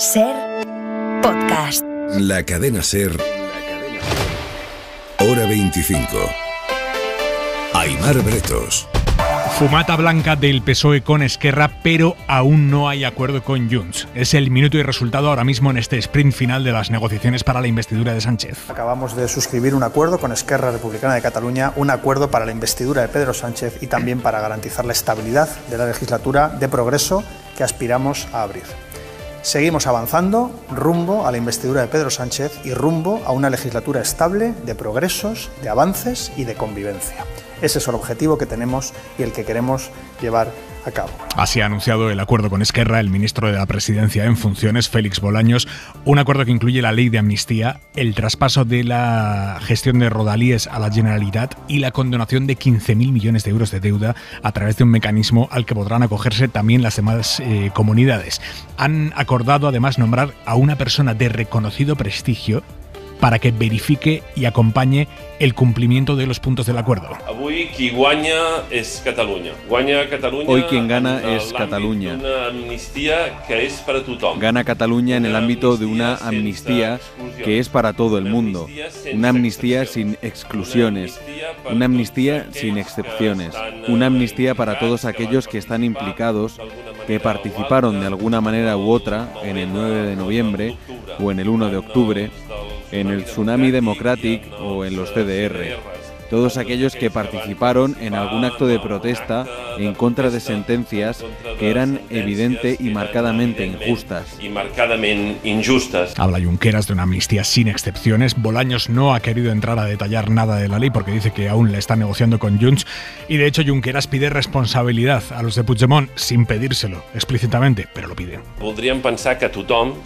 Ser podcast. La cadena Ser. Hora 25. Aymar Bretos. Fumata blanca del PSOE con Esquerra, pero aún no hay acuerdo con Junts. Es el minuto y resultado ahora mismo en este sprint final de las negociaciones para la investidura de Sánchez. Acabamos de suscribir un acuerdo con Esquerra Republicana de Cataluña, un acuerdo para la investidura de Pedro Sánchez y también para garantizar la estabilidad de la legislatura de progreso que aspiramos a abrir. Seguimos avanzando rumbo a la investidura de Pedro Sánchez y rumbo a una legislatura estable de progresos, de avances y de convivencia. Ese es el objetivo que tenemos y el que queremos llevar Así ha anunciado el acuerdo con Esquerra el ministro de la Presidencia en funciones, Félix Bolaños, un acuerdo que incluye la ley de amnistía, el traspaso de la gestión de rodalíes a la Generalitat y la condonación de 15.000 millones de euros de deuda a través de un mecanismo al que podrán acogerse también las demás eh, comunidades. Han acordado además nombrar a una persona de reconocido prestigio para que verifique y acompañe el cumplimiento de los puntos del acuerdo. Hoy quien gana es Cataluña. Hoy quien gana es Cataluña. Gana Cataluña en el ámbito de una amnistía que es para todo el mundo. Una amnistía sin exclusiones. Una amnistía sin excepciones. Una amnistía para todos aquellos que están implicados, que participaron de alguna manera u otra en el 9 de noviembre o en el 1 de octubre en el Tsunami Democratic o en los CDR todos aquellos que participaron en algún acto de protesta en contra de sentencias que eran evidente y marcadamente injustas. Y marcadamente injustas. Habla Junqueras de una amnistía sin excepciones. Bolaños no ha querido entrar a detallar nada de la ley porque dice que aún la está negociando con Junts y de hecho Junqueras pide responsabilidad a los de Puigdemont sin pedírselo explícitamente, pero lo pide.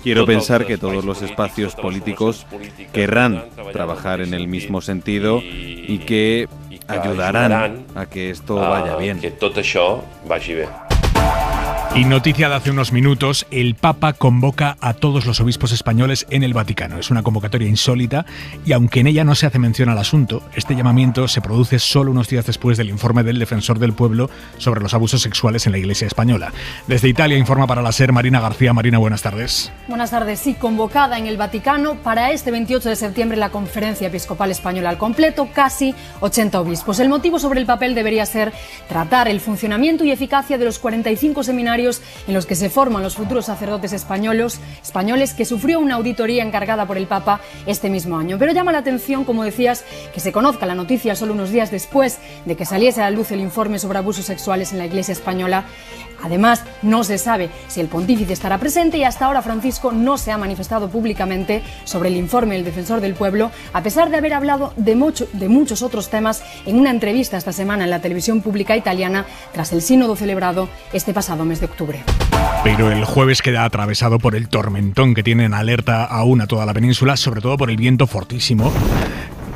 Quiero pensar que todos los espacios políticos querrán trabajar en el mismo sentido y que que ayudarán a que esto vaya bien. Que todo això vagi bé. Y noticia de hace unos minutos, el Papa convoca a todos los obispos españoles en el Vaticano. Es una convocatoria insólita y aunque en ella no se hace mención al asunto, este llamamiento se produce solo unos días después del informe del defensor del pueblo sobre los abusos sexuales en la Iglesia española. Desde Italia informa para la SER Marina García. Marina, buenas tardes. Buenas tardes. Sí, convocada en el Vaticano para este 28 de septiembre la Conferencia Episcopal Española al completo, casi 80 obispos. El motivo sobre el papel debería ser tratar el funcionamiento y eficacia de los 45 seminarios en los que se forman los futuros sacerdotes españoles, españoles que sufrió una auditoría encargada por el Papa este mismo año. Pero llama la atención, como decías, que se conozca la noticia solo unos días después de que saliese a la luz el informe sobre abusos sexuales en la Iglesia española. Además, no se sabe si el pontífice estará presente y hasta ahora Francisco no se ha manifestado públicamente sobre el informe del defensor del pueblo, a pesar de haber hablado de, mucho, de muchos otros temas en una entrevista esta semana en la televisión pública italiana tras el sínodo celebrado este pasado mes de. Pero el jueves queda atravesado por el tormentón que tiene en alerta aún a toda la península, sobre todo por el viento fortísimo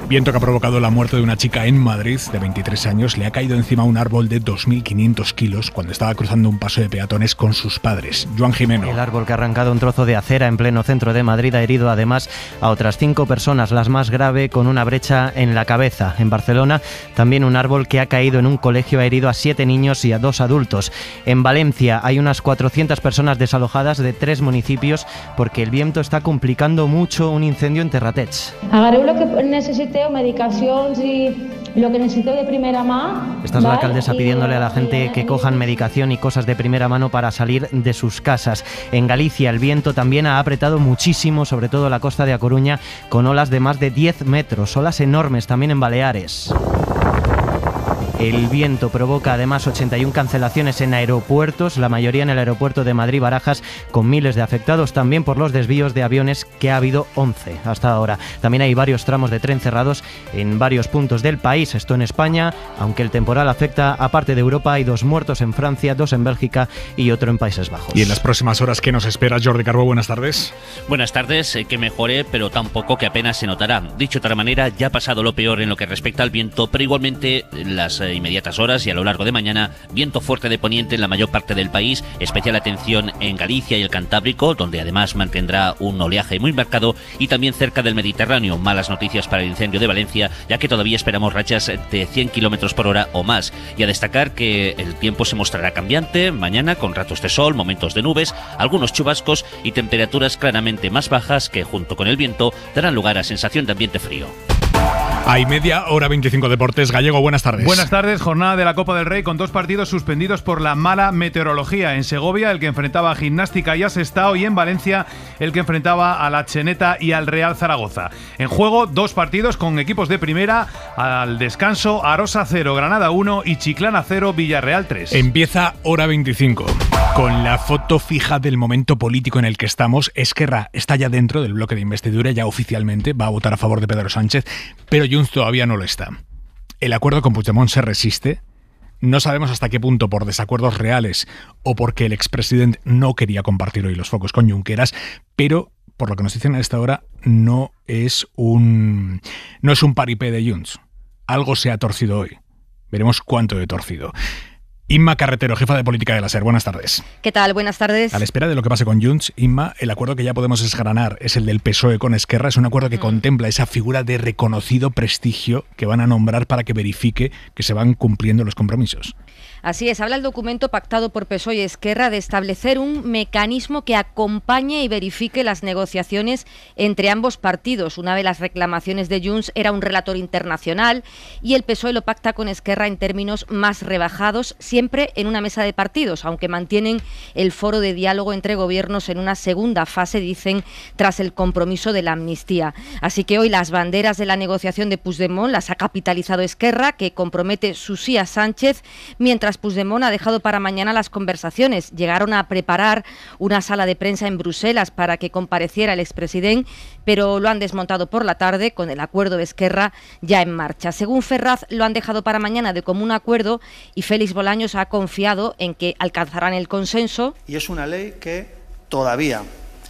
Viento que ha provocado la muerte de una chica en Madrid de 23 años le ha caído encima un árbol de 2.500 kilos cuando estaba cruzando un paso de peatones con sus padres. Joan Jimeno. El árbol que ha arrancado un trozo de acera en pleno centro de Madrid ha herido además a otras cinco personas, las más grave con una brecha en la cabeza. En Barcelona también un árbol que ha caído en un colegio ha herido a siete niños y a dos adultos. En Valencia hay unas 400 personas desalojadas de tres municipios porque el viento está complicando mucho un incendio en Terratech. lo que necesite medicaciones y lo que necesito de primera mano. Esta es la alcaldesa pidiéndole a la gente que cojan medicación y cosas de primera mano para salir de sus casas. En Galicia el viento también ha apretado muchísimo, sobre todo la costa de A Coruña, con olas de más de 10 metros, olas enormes también en Baleares. El viento provoca además 81 cancelaciones en aeropuertos, la mayoría en el aeropuerto de Madrid-Barajas, con miles de afectados también por los desvíos de aviones, que ha habido 11 hasta ahora. También hay varios tramos de tren cerrados en varios puntos del país, esto en España, aunque el temporal afecta a parte de Europa, hay dos muertos en Francia, dos en Bélgica y otro en Países Bajos. Y en las próximas horas, ¿qué nos espera Jordi Carbo? Buenas tardes. Buenas tardes, eh, que mejore, pero tampoco que apenas se notará. Dicho de otra manera, ya ha pasado lo peor en lo que respecta al viento, pero igualmente las eh, inmediatas horas y a lo largo de mañana, viento fuerte de poniente en la mayor parte del país, especial atención en Galicia y el Cantábrico, donde además mantendrá un oleaje muy marcado, y también cerca del Mediterráneo. Malas noticias para el incendio de Valencia, ya que todavía esperamos rachas de 100 kilómetros por hora o más. Y a destacar que el tiempo se mostrará cambiante mañana con ratos de sol, momentos de nubes, algunos chubascos y temperaturas claramente más bajas que junto con el viento darán lugar a sensación de ambiente frío. Hay media hora 25 deportes. Gallego, buenas tardes. Buenas tardes. Jornada de la Copa del Rey con dos partidos suspendidos por la mala meteorología. En Segovia, el que enfrentaba a Gimnástica y a Sestao, y en Valencia, el que enfrentaba a la Cheneta y al Real Zaragoza. En juego, dos partidos con equipos de primera. Al descanso, Arosa 0, Granada 1 y Chiclana 0, Villarreal 3. Empieza hora 25. Con la foto fija del momento político en el que estamos, Esquerra está ya dentro del bloque de investidura, ya oficialmente va a votar a favor de Pedro Sánchez, pero Junts todavía no lo está. El acuerdo con Puigdemont se resiste. No sabemos hasta qué punto por desacuerdos reales o porque el expresidente no quería compartir hoy los focos con Junqueras, pero por lo que nos dicen a esta hora no es un no es un paripé de Junts. Algo se ha torcido hoy. Veremos cuánto de torcido. Inma Carretero, jefa de política de la SER. Buenas tardes. ¿Qué tal? Buenas tardes. A la espera de lo que pase con Junts, Inma, el acuerdo que ya podemos esgranar es el del PSOE con Esquerra. Es un acuerdo que Mm. contempla esa figura de reconocido prestigio que van a nombrar para que verifique que se van cumpliendo los compromisos. Así es, habla el documento pactado por PSOE y Esquerra de establecer un mecanismo que acompañe y verifique las negociaciones entre ambos partidos. Una de las reclamaciones de Junts era un relator internacional y el PSOE lo pacta con Esquerra en términos más rebajados, siempre en una mesa de partidos, aunque mantienen el foro de diálogo entre gobiernos en una segunda fase, dicen, tras el compromiso de la amnistía. Así que hoy las banderas de la negociación de Puigdemont las ha capitalizado Esquerra, que compromete su sí Sánchez, mientras Puigdemont ha dejado para mañana las conversaciones. Llegaron a preparar una sala de prensa en Bruselas para que compareciera el expresidente, pero lo han desmontado por la tarde con el acuerdo de Esquerra ya en marcha. Según Ferraz, lo han dejado para mañana de común acuerdo y Félix Bolaños ha confiado en que alcanzarán el consenso. Y es una ley que todavía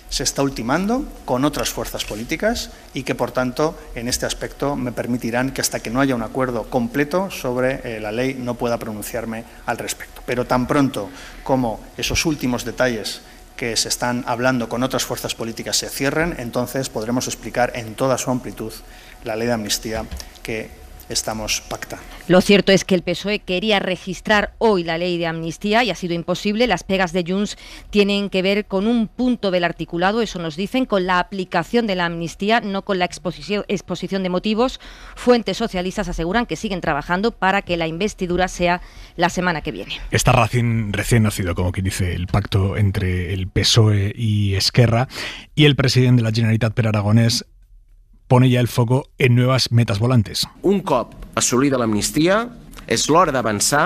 se está ultimando con otras fuerzas políticas y que, por tanto, en este aspecto me permitirán que hasta que no haya un acuerdo completo sobre eh, la ley no pueda pronunciarme al respecto. Pero tan pronto como esos últimos detalles que se están hablando con otras fuerzas políticas se cierren, entonces podremos explicar en toda su amplitud la ley de amnistía que estamos pactando. Lo cierto es que el PSOE quería registrar hoy la ley de amnistía y ha sido imposible. Las pegas de Junts tienen que ver con un punto del articulado, eso nos dicen, con la aplicación de la amnistía, no con la exposición, exposición de motivos. Fuentes socialistas aseguran que siguen trabajando para que la investidura sea la semana que viene. Está recién, recién nacido, como que dice, el pacto entre el PSOE y Esquerra y el presidente de la Generalitat per Aragonès pone ya el foco en nuevas metas volantes. Un cop assolida l'amnistia, és l'hora d'avançar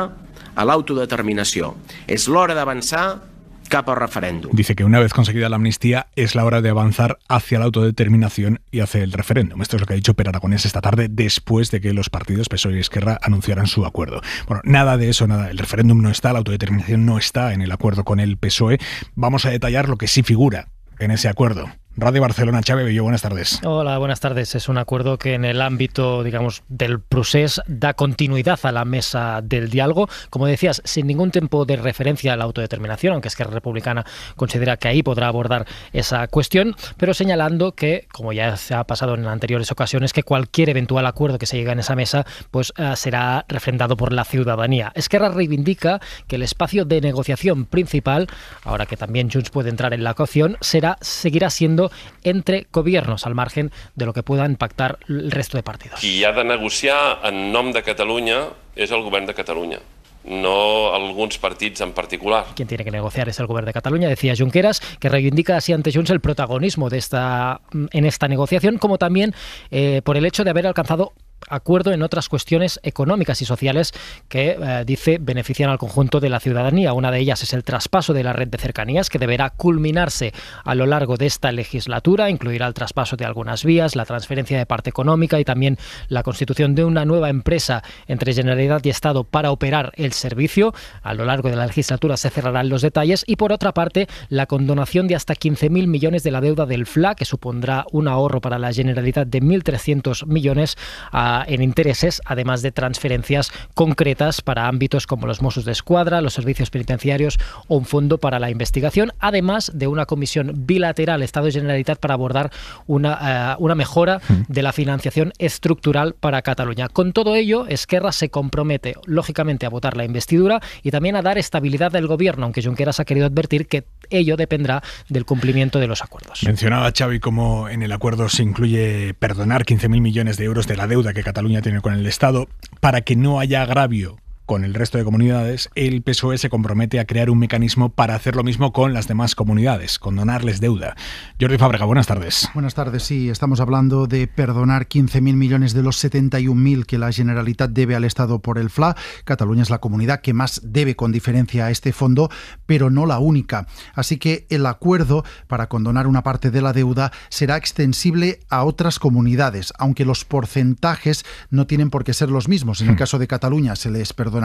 a l'autodeterminació. És l'hora d'avançar cap al referèndum. Dice que una vez conseguida la amnistía es la hora de avanzar hacia la autodeterminación y hacia el referéndum. Esto es lo que ha dicho Per Aragonés esta tarde después de que los partidos PSOE y Esquerra anunciaran su acuerdo. Bueno, nada de eso, nada. El referéndum no está, la autodeterminación no está en el acuerdo con el PSOE. Vamos a detallar lo que sí figura en ese acuerdo. Radio Barcelona, Chávez Bello, buenas tardes. Hola, buenas tardes. Es un acuerdo que en el ámbito, digamos, del procés da continuidad a la mesa del diálogo. Como decías, sin ningún tiempo de referencia a la autodeterminación, aunque Esquerra Republicana considera que ahí podrá abordar esa cuestión, pero señalando que, como ya se ha pasado en anteriores ocasiones, que cualquier eventual acuerdo que se llegue en esa mesa pues eh, será refrendado por la ciudadanía. Esquerra reivindica que el espacio de negociación principal, ahora que también Junts puede entrar en la cocción, será seguirá siendo entre gobiernos, al margen de lo que puedan pactar el resto de partidos. Qui ha de negociar en nom de Catalunya és el govern de Catalunya, no alguns partits en particular. Quien tiene que negociar es el gobierno de Cataluña, decía Junqueras, que reivindica así ante Junts el protagonismo de esta, en esta negociación, como también eh, por el hecho de haber alcanzado acuerdo en otras cuestiones económicas y sociales que, eh, dice, benefician al conjunto de la ciudadanía. Una de ellas es el traspaso de la red de cercanías, que deberá culminarse a lo largo de esta legislatura. Incluirá el traspaso de algunas vías, la transferencia de parte económica y también la constitución de una nueva empresa entre Generalidad y Estado para operar el servicio. A lo largo de la legislatura se cerrarán los detalles. Y por otra parte, la condonación de hasta 15.000 millones de la deuda del FLA, que supondrá un ahorro para la Generalidad de 1.300 millones a en intereses, además de transferencias concretas para ámbitos como los Mossos de Escuadra, los servicios penitenciarios o un fondo para la investigación, además de una comisión bilateral Estado y Generalitat para abordar una, ah, una mejora de la financiación estructural para Cataluña. Con todo ello, Esquerra se compromete, lógicamente, a votar la investidura y también a dar estabilidad del gobierno, aunque Junqueras ha querido advertir que ello dependerá del cumplimiento de los acuerdos. Mencionaba Xavi cómo en el acuerdo se incluye perdonar 15.000 millones de euros de la deuda que Cataluña tiene con el Estado para que no haya agravio con el resto de comunidades, el PSOE se compromete a crear un mecanismo para hacer lo mismo con las demás comunidades, condonarles deuda. Jordi Fábrega, buenas tardes. Buenas tardes, sí, estamos hablando de perdonar 15.000 millones de los 71.000 que la Generalitat debe al Estado por el FLA. Cataluña es la comunidad que más debe con diferencia a este fondo, pero no la única. Así que el acuerdo para condonar una parte de la deuda será extensible a otras comunidades, aunque los porcentajes no tienen por qué ser los mismos. En el caso de Cataluña se les perdona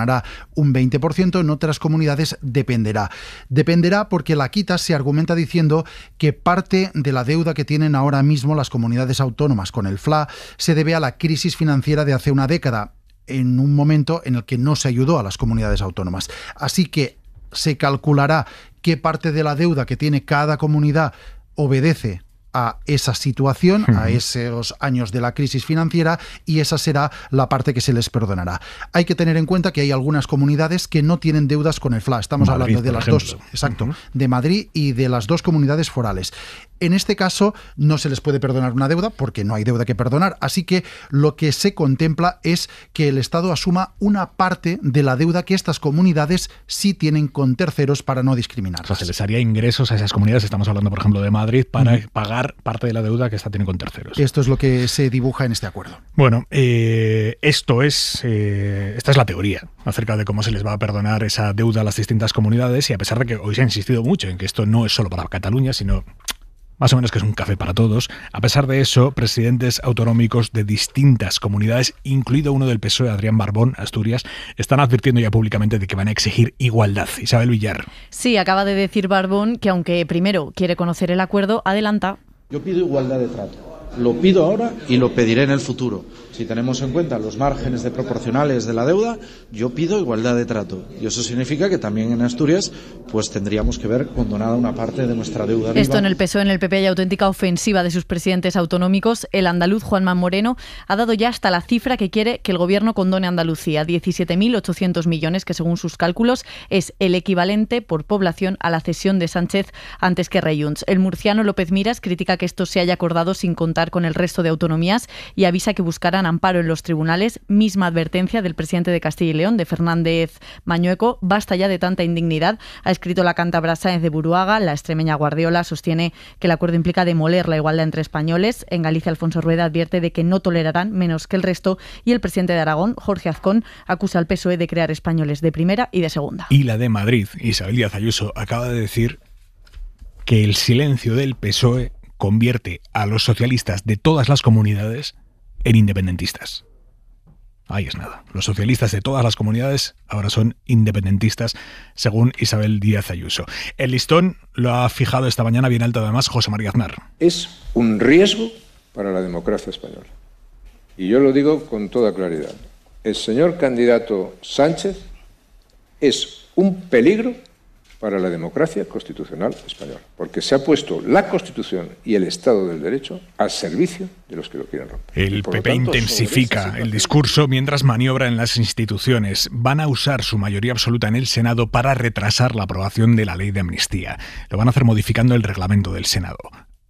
un 20%, en otras comunidades dependerá. Dependerá porque la quita se argumenta diciendo que parte de la deuda que tienen ahora mismo las comunidades autónomas con el FLA se debe a la crisis financiera de hace una década, en un momento en el que no se ayudó a las comunidades autónomas. Así que se calculará qué parte de la deuda que tiene cada comunidad obedece a esa situación, a esos años de la crisis financiera y esa será la parte que se les perdonará. Hay que tener en cuenta que hay algunas comunidades que no tienen deudas con el FLA. Estamos hablando de las dos, exacto, de Madrid y de las dos comunidades forales. En este caso no se les puede perdonar una deuda porque no hay deuda que perdonar, así que lo que se contempla es que el Estado asuma una parte de la deuda que estas comunidades sí tienen con terceros para no discriminar. O sea, se les haría ingresos a esas comunidades, estamos hablando por ejemplo de Madrid, para pagar parte de la deuda que esta tiene con terceros. Esto es lo que se dibuja en este acuerdo. Bueno, eh, esto es, eh, esta es la teoría acerca de cómo se les va a perdonar esa deuda a las distintas comunidades y a pesar de que hoy se ha insistido mucho en que esto no es solo para Cataluña, sino más o menos que es un café para todos. A pesar de eso, presidentes autonómicos de distintas comunidades, incluido uno del PSOE, Adrián Barbón, Asturias, están advirtiendo ya públicamente de que van a exigir igualdad. Isabel Villar. Sí, acaba de decir Barbón que aunque primero quiere conocer el acuerdo, adelanta. Yo pido igualdad de trato. Lo pido ahora y lo pediré en el futuro. Si tenemos en cuenta los márgenes de proporcionales de la deuda, yo pido igualdad de trato. Y eso significa que también en Asturias pues tendríamos que ver condonada una parte de nuestra deuda. Esto en el PSOE, en el PP hay auténtica ofensiva de sus presidentes autonómicos. El andaluz Juanma Moreno ha dado ya hasta la cifra que quiere que el gobierno condone a Andalucía, 17.800 millones, que según sus cálculos es el equivalente por población a la cesión de Sánchez antes que Reyuns. El murciano López Miras critica que esto se haya acordado sin contar con el resto de autonomías y avisa que buscarán amparo en los tribunales. Misma advertencia del presidente de Castilla y León, de Fernández Mañueco. Basta ya de tanta indignidad, ha escrito la cántabra Sáenz de Buruaga. La extremeña Guardiola sostiene que el acuerdo implica demoler la igualdad entre españoles. En Galicia, Alfonso Rueda advierte de que no tolerarán menos que el resto. Y el presidente de Aragón, Jorge Azcón, acusa al PSOE de crear españoles de primera y de segunda. Y la de Madrid, Isabel Díaz Ayuso, acaba de decir que el silencio del PSOE convierte a los socialistas de todas las comunidades en independentistas. Ahí es nada. Los socialistas de todas las comunidades ahora son independentistas, según Isabel Díaz Ayuso. El listón lo ha fijado esta mañana bien alto además José María Aznar. Es un riesgo para la democracia española. Y yo lo digo con toda claridad. El señor candidato Sánchez es un peligro para la democracia constitucional española, porque se ha puesto la Constitución y el Estado del Derecho al servicio de los que lo quieren romper. El PP intensifica el discurso mientras maniobra en las instituciones. Van a usar su mayoría absoluta en el Senado para retrasar la aprobación de la ley de amnistía. Lo van a hacer modificando el reglamento del Senado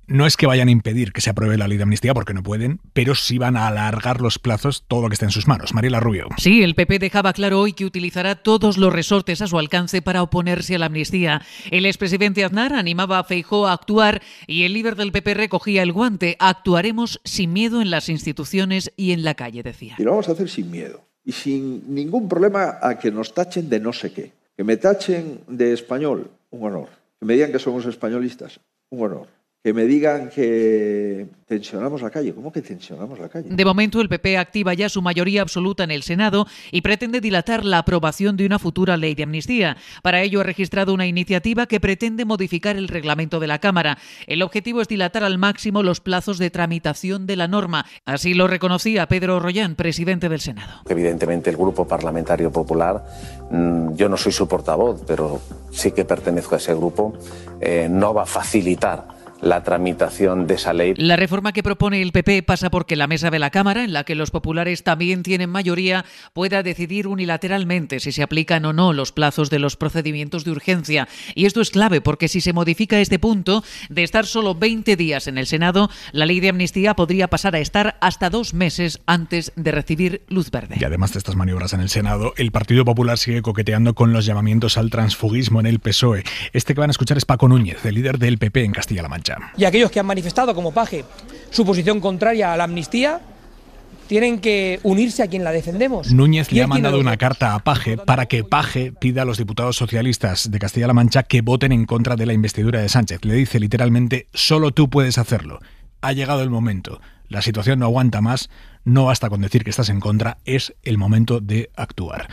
no es que vayan a impedir que se apruebe la ley de amnistía porque no pueden, pero sí van a alargar los plazos todo lo que esté en sus manos. Mariela Rubio. Sí, el PP dejaba claro hoy que utilizará todos los resortes a su alcance para oponerse a la amnistía. El expresidente Aznar animaba a Feijó a actuar y el líder del PP recogía el guante. Actuaremos sin miedo en las instituciones y en la calle, decía. Y lo vamos a hacer sin miedo y sin ningún problema a que nos tachen de no sé qué. Que me tachen de español, un honor. Que me digan que somos españolistas, un honor que me digan que tensionamos la calle. ¿Cómo que tensionamos la calle? De momento, el PP activa ya su mayoría absoluta en el Senado y pretende dilatar la aprobación de una futura ley de amnistía. Para ello, ha registrado una iniciativa que pretende modificar el reglamento de la Cámara. El objetivo es dilatar al máximo los plazos de tramitación de la norma. Así lo reconocía Pedro Rollán, presidente del Senado. Evidentemente, el Grupo Parlamentario Popular, mm, yo no soy su portavoz, pero sí que pertenezco a ese grupo, eh, no va a facilitar la tramitación de esa ley. La reforma que propone el PP pasa porque la mesa de la Cámara, en la que los populares también tienen mayoría, pueda decidir unilateralmente si se aplican o no los plazos de los procedimientos de urgencia. Y esto es clave porque si se modifica este punto, de estar solo 20 días en el Senado, la ley de amnistía podría pasar a estar hasta dos meses antes de recibir luz verde. Y además de estas maniobras en el Senado, el Partido Popular sigue coqueteando con los llamamientos al transfugismo en el PSOE. Este que van a escuchar es Paco Núñez, el líder del PP en Castilla-La Mancha. Y aquellos que han manifestado como Paje su posición contraria a la amnistía tienen que unirse a quien la defendemos. Núñez le ha mandado una carta a Paje para que Paje pida a los diputados socialistas de Castilla-La Mancha que voten en contra de la investidura de Sánchez. Le dice literalmente, solo tú puedes hacerlo. Ha llegado el momento. La situación no aguanta más. No basta con decir que estás en contra. Es el momento de actuar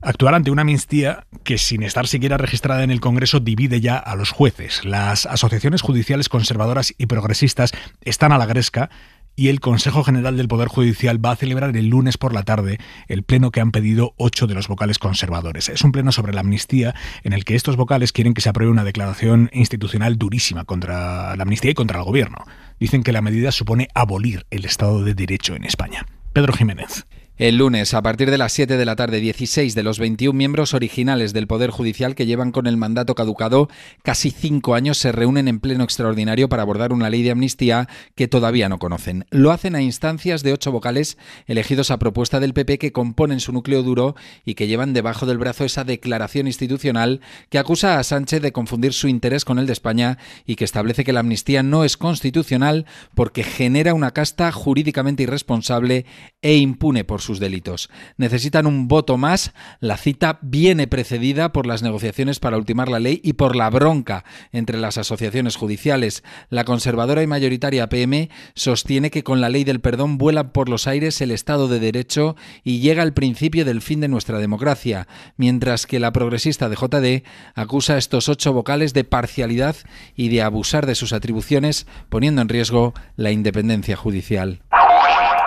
actuar ante una amnistía que, sin estar siquiera registrada en el Congreso, divide ya a los jueces. Las asociaciones judiciales conservadoras y progresistas están a la gresca y el Consejo General del Poder Judicial va a celebrar el lunes por la tarde el pleno que han pedido ocho de los vocales conservadores. Es un pleno sobre la amnistía en el que estos vocales quieren que se apruebe una declaración institucional durísima contra la amnistía y contra el gobierno. Dicen que la medida supone abolir el Estado de Derecho en España. Pedro Jiménez. El lunes, a partir de las 7 de la tarde, 16 de los 21 miembros originales del Poder Judicial que llevan con el mandato caducado casi cinco años se reúnen en pleno extraordinario para abordar una ley de amnistía que todavía no conocen. Lo hacen a instancias de ocho vocales elegidos a propuesta del PP que componen su núcleo duro y que llevan debajo del brazo esa declaración institucional que acusa a Sánchez de confundir su interés con el de España y que establece que la amnistía no es constitucional porque genera una casta jurídicamente irresponsable e impune por su delitos. Necesitan un voto más. La cita viene precedida por las negociaciones para ultimar la ley y por la bronca entre las asociaciones judiciales. La conservadora y mayoritaria PM sostiene que con la ley del perdón vuela por los aires el Estado de Derecho y llega el principio del fin de nuestra democracia, mientras que la progresista de JD acusa a estos ocho vocales de parcialidad y de abusar de sus atribuciones, poniendo en riesgo la independencia judicial.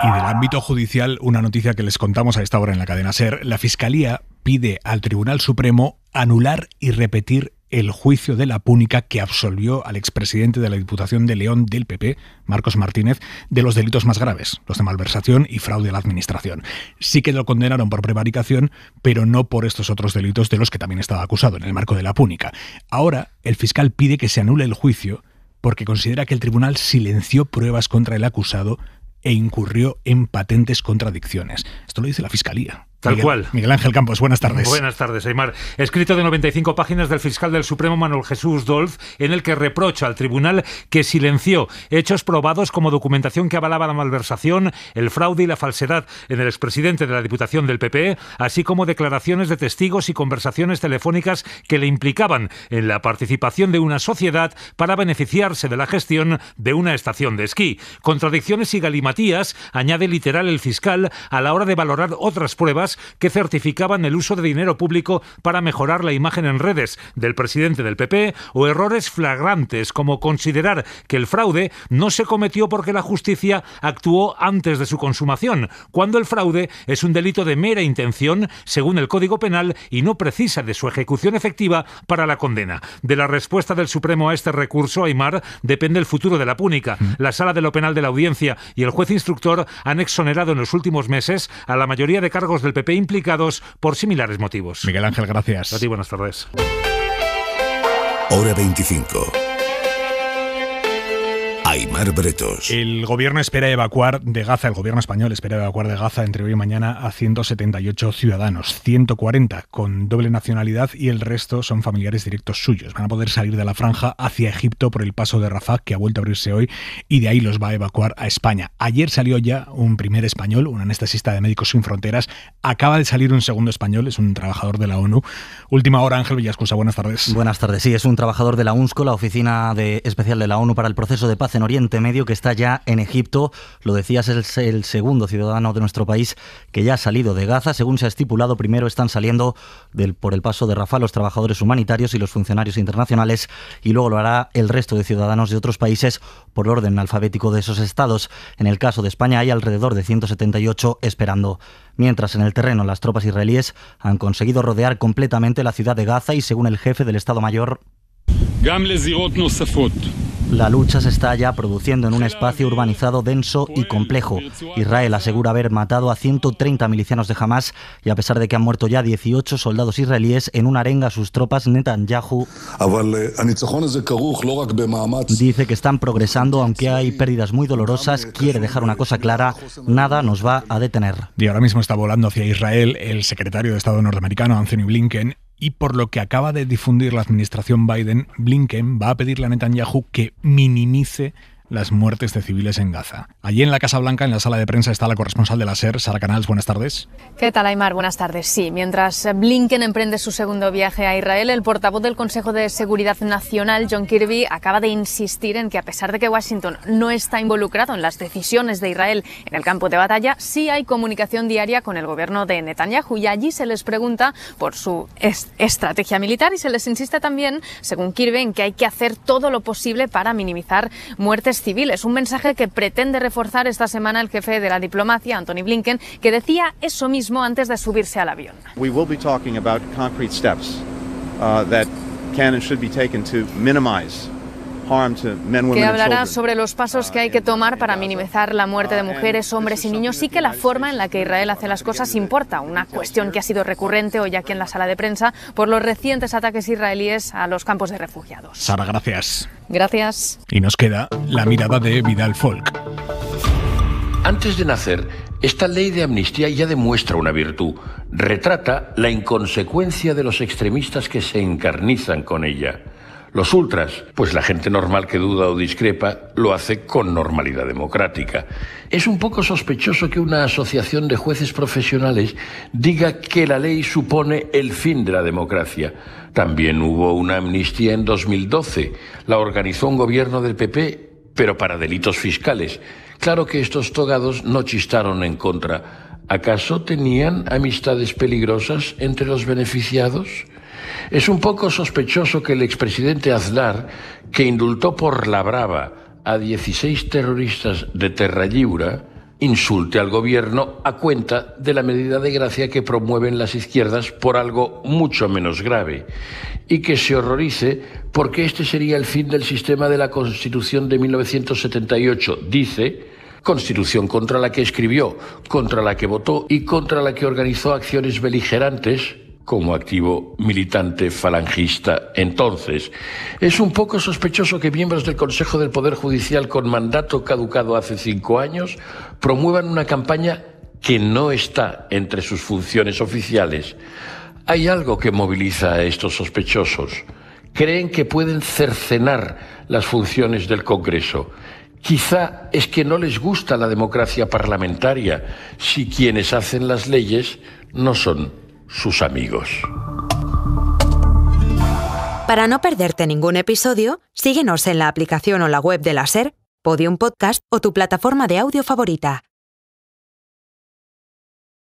Y del ámbito judicial, una noticia que les contamos a esta hora en la cadena SER. La Fiscalía pide al Tribunal Supremo anular y repetir el juicio de la púnica que absolvió al expresidente de la Diputación de León del PP, Marcos Martínez, de los delitos más graves, los de malversación y fraude a la Administración. Sí que lo condenaron por prevaricación, pero no por estos otros delitos de los que también estaba acusado en el marco de la púnica. Ahora, el fiscal pide que se anule el juicio porque considera que el tribunal silenció pruebas contra el acusado e incurrió en patentes contradicciones. Esto lo dice la Fiscalía. Tal cual. Miguel Ángel Campos, buenas tardes. Buenas tardes, Aymar. Escrito de 95 páginas del fiscal del Supremo Manuel Jesús Dolz, en el que reprocha al tribunal que silenció hechos probados como documentación que avalaba la malversación, el fraude y la falsedad en el expresidente de la Diputación del PP, así como declaraciones de testigos y conversaciones telefónicas que le implicaban en la participación de una sociedad para beneficiarse de la gestión de una estación de esquí. Contradicciones y galimatías, añade literal el fiscal, a la hora de valorar otras pruebas que certificaban el uso de dinero público para mejorar la imagen en redes del presidente del PP o errores flagrantes como considerar que el fraude no se cometió porque la justicia actuó antes de su consumación, cuando el fraude es un delito de mera intención según el Código Penal y no precisa de su ejecución efectiva para la condena. De la respuesta del Supremo a este recurso, Aymar, depende el futuro de la púnica. La Sala de lo Penal de la Audiencia y el juez instructor han exonerado en los últimos meses a la mayoría de cargos del PP implicados por similares motivos. Miguel Ángel, gracias. A ti, buenas tardes. Hora 25. Aymar Bretos. El gobierno espera evacuar de Gaza, el gobierno español espera evacuar de Gaza entre hoy y mañana a 178 ciudadanos, 140 con doble nacionalidad y el resto son familiares directos suyos. Van a poder salir de la franja hacia Egipto por el paso de Rafah, que ha vuelto a abrirse hoy, y de ahí los va a evacuar a España. Ayer salió ya un primer español, un anestesista de Médicos Sin Fronteras. Acaba de salir un segundo español, es un trabajador de la ONU. Última hora, Ángel Villascusa, buenas tardes. Buenas tardes, sí, es un trabajador de la UNSCO, la Oficina de, Especial de la ONU para el Proceso de Paz en Oriente Medio que está ya en Egipto. Lo decías, es el segundo ciudadano de nuestro país que ya ha salido de Gaza. Según se ha estipulado, primero están saliendo por el paso de Rafah los trabajadores humanitarios y los funcionarios internacionales y luego lo hará el resto de ciudadanos de otros países por orden alfabético de esos estados. En el caso de España hay alrededor de 178 esperando. Mientras en el terreno las tropas israelíes han conseguido rodear completamente la ciudad de Gaza y según el jefe del Estado Mayor la lucha se está ya produciendo en un espacio urbanizado denso y complejo. Israel asegura haber matado a 130 milicianos de Hamas y a pesar de que han muerto ya 18 soldados israelíes en una arenga a sus tropas, Netanyahu dice que están progresando aunque hay pérdidas muy dolorosas. Quiere dejar una cosa clara, nada nos va a detener. Y ahora mismo está volando hacia Israel el secretario de Estado norteamericano, Anthony Blinken, y por lo que acaba de difundir la administración Biden, Blinken va a pedirle a Netanyahu que minimice las muertes de civiles en Gaza. Allí en la Casa Blanca, en la sala de prensa, está la corresponsal de la SER, Sara Canals. Buenas tardes. ¿Qué tal, Aymar? Buenas tardes. Sí, mientras Blinken emprende su segundo viaje a Israel, el portavoz del Consejo de Seguridad Nacional, John Kirby, acaba de insistir en que a pesar de que Washington no está involucrado en las decisiones de Israel en el campo de batalla, sí hay comunicación diaria con el gobierno de Netanyahu y allí se les pregunta por su estrategia militar y se les insiste también, según Kirby, en que hay que hacer todo lo posible para minimizar muertes civiles. Un mensaje que pretende reforzar esta semana el jefe de la diplomacia, Anthony Blinken, que decía eso mismo antes de subirse al avión. We will be talking about concrete steps uh, that can and should be taken to minimize que hablará sobre los pasos que hay que tomar para minimizar la muerte de mujeres, hombres y niños y que la forma en la que Israel hace las cosas importa, una cuestión que ha sido recurrente hoy aquí en la sala de prensa por los recientes ataques israelíes a los campos de refugiados. Sara, gracias. Gracias. Y nos queda la mirada de Vidal Folk. Antes de nacer, esta ley de amnistía ya demuestra una virtud. Retrata la inconsecuencia de los extremistas que se encarnizan con ella. Los ultras, pues la gente normal que duda o discrepa, lo hace con normalidad democrática. Es un poco sospechoso que una asociación de jueces profesionales diga que la ley supone el fin de la democracia. También hubo una amnistía en 2012. La organizó un gobierno del PP, pero para delitos fiscales. Claro que estos togados no chistaron en contra. ¿Acaso tenían amistades peligrosas entre los beneficiados? Es un poco sospechoso que el expresidente Aznar, que indultó por la brava a 16 terroristas de Terra insulte al gobierno a cuenta de la medida de gracia que promueven las izquierdas por algo mucho menos grave y que se horrorice porque este sería el fin del sistema de la Constitución de 1978, dice, Constitución contra la que escribió, contra la que votó y contra la que organizó acciones beligerantes como activo militante falangista entonces. Es un poco sospechoso que miembros del Consejo del Poder Judicial con mandato caducado hace cinco años promuevan una campaña que no está entre sus funciones oficiales. Hay algo que moviliza a estos sospechosos. Creen que pueden cercenar las funciones del Congreso. Quizá es que no les gusta la democracia parlamentaria si quienes hacen las leyes no son sus amigos. Para no perderte ningún episodio, síguenos en la aplicación o la web de la SER, Podium Podcast o tu plataforma de audio favorita.